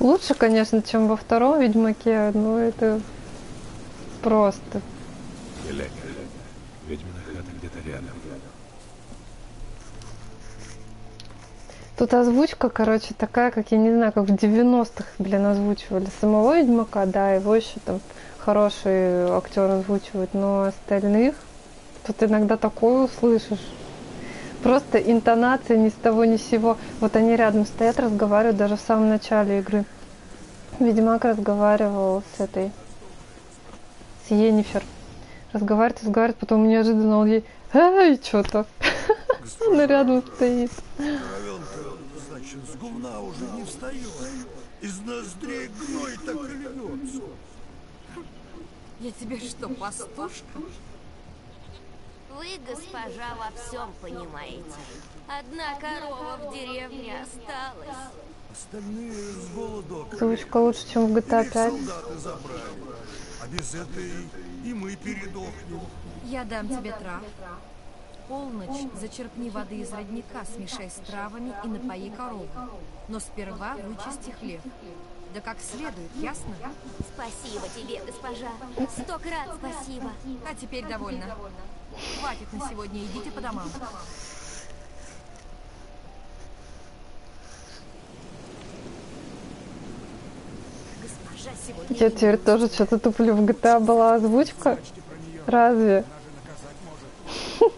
Лучше, конечно, чем во втором Ведьмаке, но это просто. Глянь, ведьмина хата где-то рядом. Тут озвучка, короче, такая, как, я не знаю, как в 90-х, блин, озвучивали. Самого Ведьмака, да, его еще там хороший актер озвучивает, но остальных тут иногда такое услышишь. Просто интонация ни с того ни с сего. Вот они рядом стоят, разговаривают даже в самом начале игры. Ведьмак разговаривал с этой, с Енифер. Разговаривает, разговаривает, потом неожиданно он ей, эй, что-то. Она рядом стоит. Значит, с гумна уже не встает. Из ноздрей гной так льется. Я тебе что, пастушка? Вы, госпожа, во всем понимаете. Одна корова в деревне осталась. Остальные с голоду Озвучка лучше, чем в GTA Их 5. солдаты забрали. А без этой и мы передохнем. Я дам тебе трав. Полночь зачерпни воды из родника, смешай с травами и напои корову. Но сперва вычисти хлеб. Да как следует, ясно? Спасибо тебе, госпожа. Сто крат спасибо. А теперь довольно. Хватит на сегодня, идите по домам. Я теперь тоже что-то туплю. В GTA была озвучка? Разве?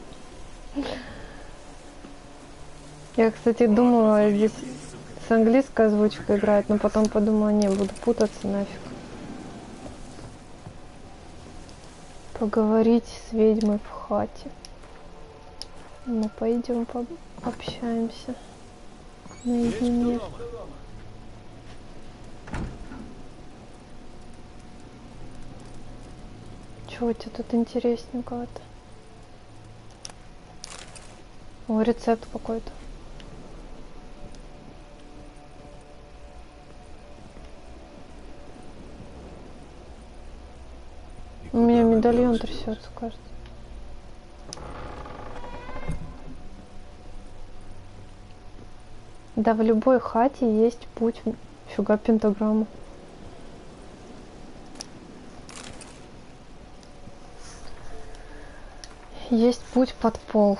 Я, кстати, думала здесь с английской озвучкой играть, но потом подумала, не, буду путаться нафиг. Поговорить с ведьмой в хате. Ну, пойдем пообщаемся. Наедине. Чего у тебя тут интересненького-то? О, рецепт какой-то. Медальон трясется, кажется. Да, в любой хате есть путь. Фига пентаграмма. Есть путь под пол.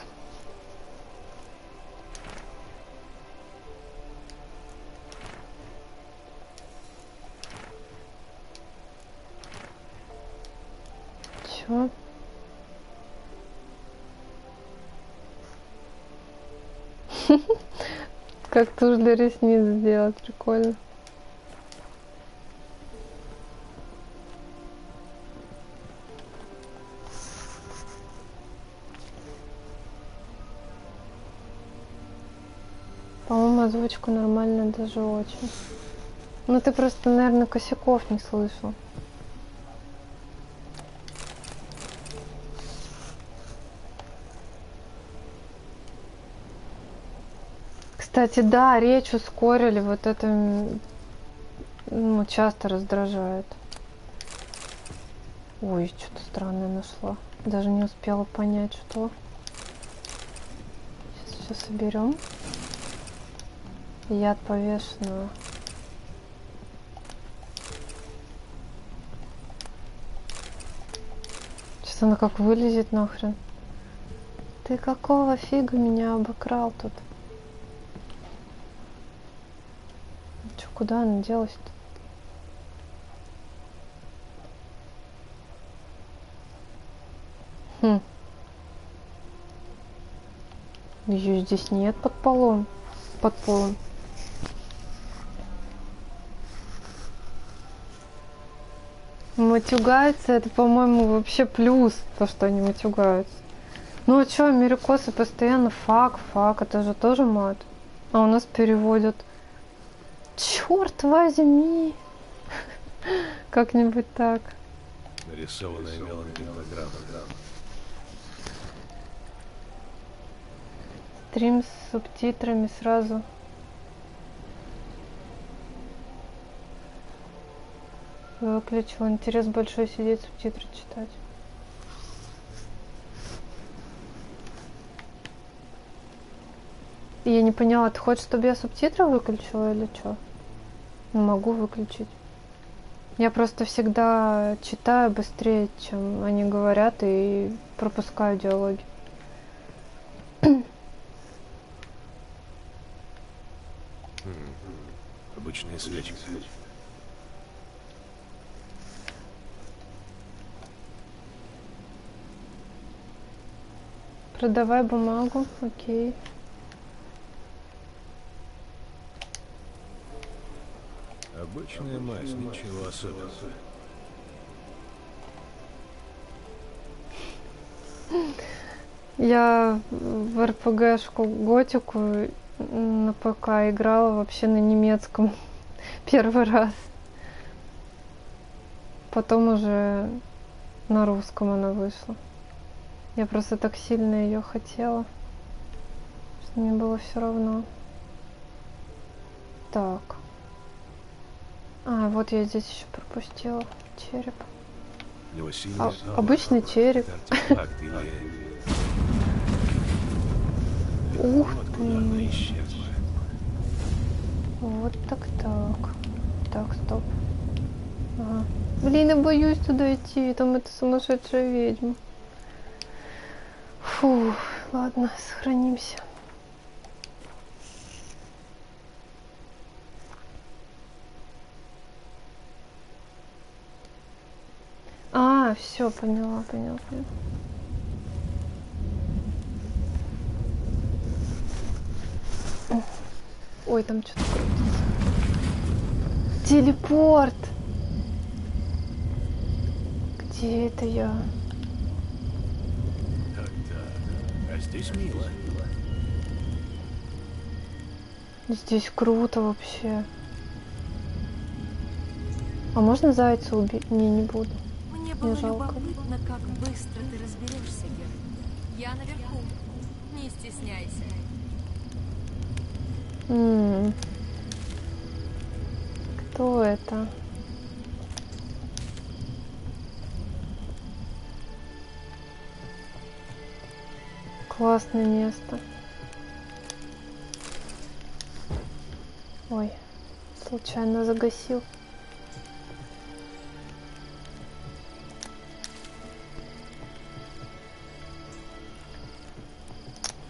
Чё? Как тушь для ресниц сделать, прикольно. По-моему, озвучка нормальная даже очень. Ну ты просто, наверное, косяков не слышал. Кстати, да, речь ускорили, вот это ну, часто раздражает. Ой, что-то странное нашла. Даже не успела понять, что. Сейчас все соберем. Яд повешенного. Сейчас она как вылезет нахрен. Ты какого фига меня обокрал тут? Куда она делась-то? Хм. Ее здесь нет под полом. Под полом. Матюгаются, это, по-моему, вообще плюс, то, что они матюгаются. Ну а что, америкосы постоянно фак, фак, это же тоже мат. А у нас переводят. Черт возьми! Как-нибудь так. Нарисованная мелом пентаграмма. Стрим с субтитрами сразу. Выключил. Интерес большой сидеть субтитры читать. Я не поняла, ты хочешь, чтобы я субтитры выключила или что? Могу выключить. Я просто всегда читаю быстрее, чем они говорят, и пропускаю диалоги. Обычная свечка. Продавай бумагу, окей. Обычная мазь, ничего особенного. Я в РПГшку Готику на ПК играла вообще на немецком первый раз. Потом уже на русском она вышла. Я просто так сильно ее хотела, что мне было все равно. Так. А, вот я здесь еще пропустила череп. А, обычный череп. Ух ты. Вот так так. Так, стоп. Ага. Блин, я боюсь туда идти, там это сумасшедшая ведьма. Фу, ладно, сохранимся. А, все, поняла, поняла, поняла. Ой, там что-то крутится. Телепорт! Где это я? Так, так. А здесь мило. Здесь круто вообще. А можно зайца убить? Не, не буду. Было жалко. любопытно, как быстро ты разберешься, Гер. Я наверху. Не стесняйся. М. Кто это? Классное место. Ой, случайно загасил.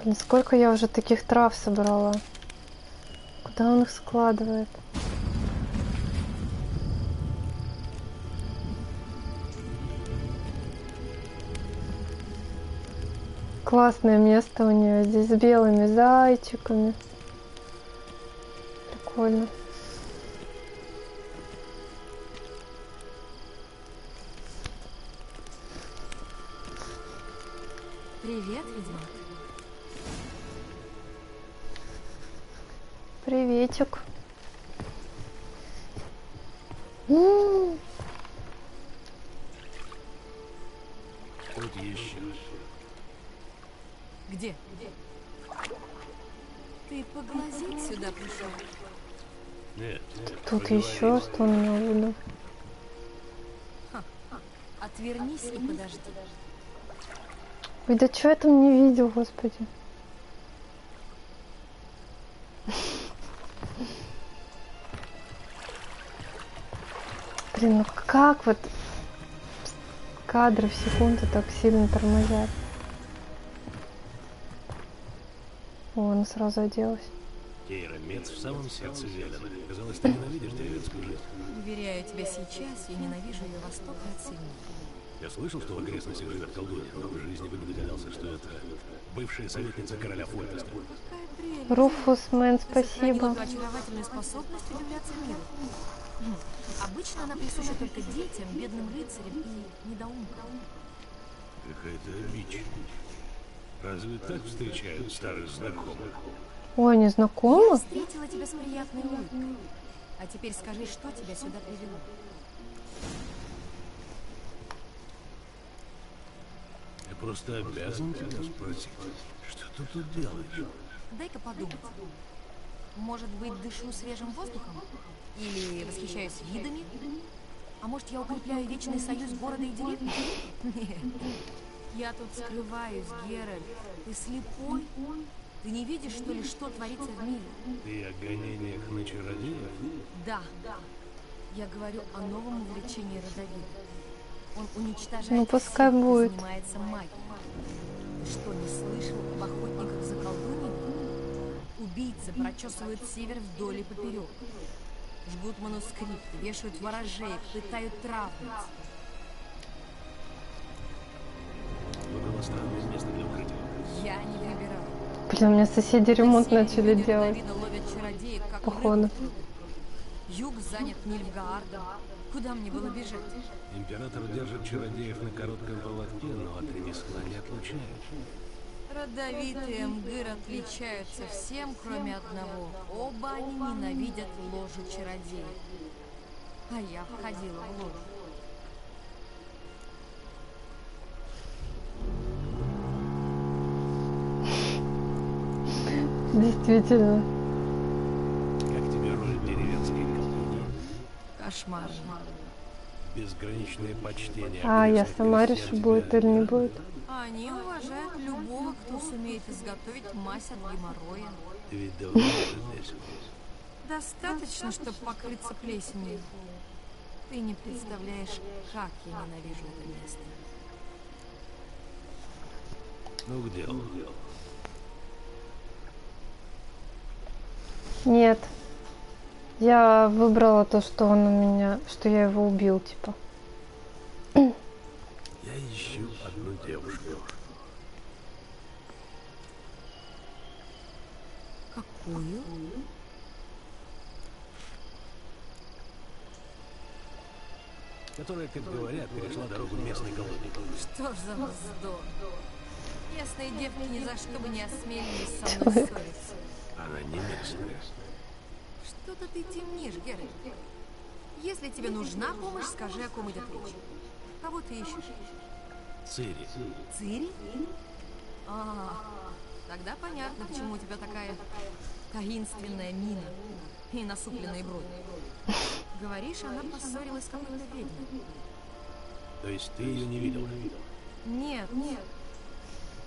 Блин, сколько я уже таких трав собрала. Куда он их складывает? Классное место у нее здесь с белыми зайчиками. Прикольно. Привет, ведьмак. Приветик. М, Тут еще. Где? Ты поглазеть сюда пришел? Нет, нет. Тут еще что он имел в виду? Отвернись и подожди. Ой, да что я там не видел, господи. Блин, ну как вот кадры в секунду так сильно тормозят? О, она сразу оделась. Кейра Мец в самом сердце Велена. Казалось, ты ненавидишь деревенскую жизнь. Уверяю тебя сейчас, я ненавижу ее во сто крат сильнее. Я слышал, что в окрестностях живет колдунья, но в жизни бы не догадался, что это бывшая советница короля Фольтеста. Руфус Мэн, спасибо. очаровательную способность удивляться миру. Обычно она присуща только детям, бедным рыцарям и недоумкам. Какая-то дичь. Разве так встречают старых знакомых? Ой, Я незнакомо? встретила тебя с приятной улыбкой. А теперь скажи, что тебя сюда привело? Я просто обязан тебя спросить, что ты тут делаешь? Дай-ка подумать. Может быть, дышу свежим воздухом? Или восхищаюсь видами? А может, я укрепляю вечный союз города и деревни? Нет. Я тут скрываюсь, Геральт. Ты слепой? Ты не видишь, что ли, что творится в мире? Ты о гонениях на чародеев? Да, я говорю о новом увлечении Родовида. Он уничтожает Ну, пускай всех, будет. занимается магией. Ты что, не слышал об охотниках за колдуньями? Убийцы прочесывают север вдоль и поперек. Жгут манускрипты, вешают ворожеек, пытают травниц. Укрытия. Я не выбираю. Блин, у меня соседи ремонт севере начали делать. Ловят чародеев, как Походу. рыбу. Юг занят Нильфгаардом. Куда мне было бежать? Император держит чародеев на коротком поводке, но от ремесла не отлучает. Родовитые Мгыр отличаются всем, кроме одного. Оба они ненавидят ложу чародея. А я входила в ложу. Действительно. Как тебе роль деревенской колдуньи? Кошмарно. Безграничное почтение. А, я сама решу, будет или не будет. Они уважают любого, кто сумеет изготовить мазь от геморроя. Ведь давно. Достаточно, чтобы покрыться плесенью. Ты не представляешь, как я ненавижу это место. Ну, к делу. Нет. Я выбрала то, что он у меня, что я его убил, типа. Я ищу одну девушку. Какую? Которая, как говорят, перешла дорогу местной колонии. Что ж за вздор? Местные девки ни за что бы не осмелились со мной ссориться. Она не местная. Что-то ты темнишь, Геральт. Если тебе нужна помощь, скажи, о ком идет речь. Кого ты ищешь? Цири. Цири? А, тогда понятно, почему у тебя такая таинственная мина и насупленные брови. Говоришь, она поссорилась с какой-то ведьмой. То есть ты ее не видел? Нет, нет.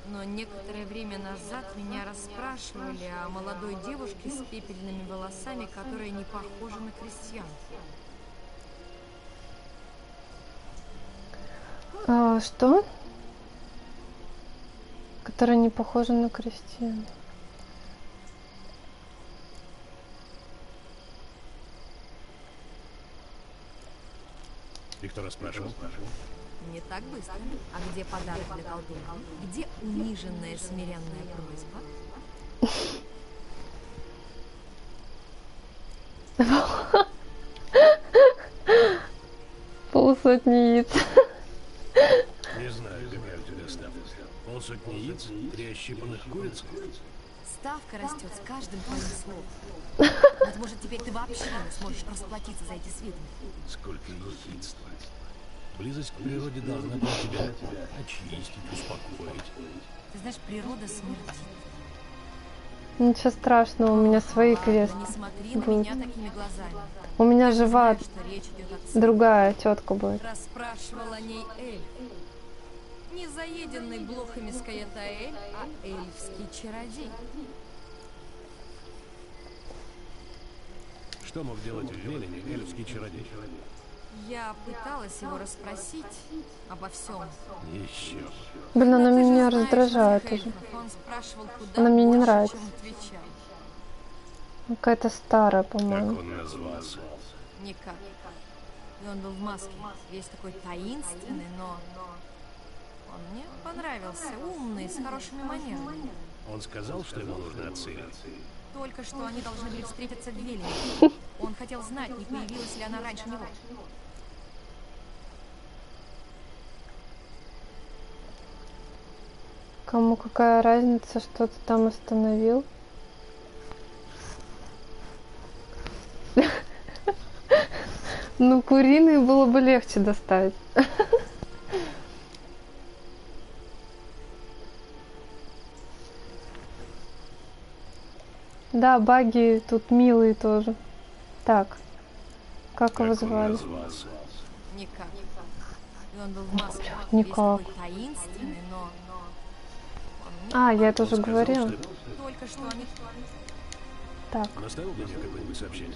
Но некоторое время назад меня расспрашивали о молодой девушке с пепельными волосами, которая не похожа на крестьян. А, что? Которая не похожа на крестьян. И кто расспрашивал? Не так быстро. А где подарок для колдуньи? Где униженная смиренная просьба? Полсотни яиц. Не знаю, какая у тебя ставка. Полсотни яиц, три ощипанных куриц. Ставка растет с каждым твоим словом. Быть может, теперь ты вообще не сможешь расплатиться за эти сведения. Сколько ехидства. Близость к природе должна была тебя очистить, успокоить. Ты знаешь, природа смердит. Ничего страшного, у меня свои квесты. не смотри меня такими глазами. У меня жива другая тетка будет. Расспрашивал о ней эльф. Не заеденный блохами Скаятаэль, а эльфский чародей. Что мог делать в Велине эльфский чародей? Я пыталась его расспросить обо всем. Еще. Блин, она меня знаешь раздражает уже. эльфов. Он спрашивал, куда Она мне не нравится. чем отвечал. Какая-то старая, Как по-моему. он назвался? Никак. И он был в маске, весь такой таинственный, но... Он мне понравился, умный, с хорошими манерами. Он сказал, что ему нужна Цири. Только что они должны были встретиться в Велине. Он хотел знать, не появилась ли она раньше него. Кому какая разница, что ты там остановил? Ну, куриный было бы легче достать. Да, баги тут милые тоже. Так, как Как его звали? Никак. И он был в весь никак. таинственный, но... А, я это уже говорила. Только что они... Так, для меня какое-нибудь сообщение?